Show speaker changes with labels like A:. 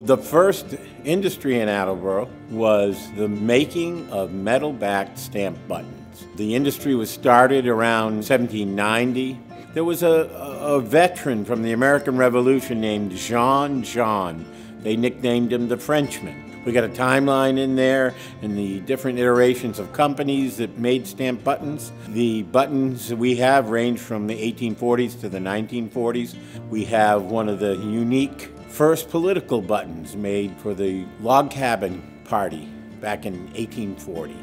A: The first industry in Attleboro was the making of metal backed stamp buttons. The industry was started around 1790. There was a, a, veteran from the American Revolution named Jean Jean. They nicknamed him the Frenchman. We got a timeline in there and the different iterations of companies that made stamp buttons. The buttons we have range from the 1840s to the 1940s. We have one of the unique first political buttons made for the log cabin party back in 1840.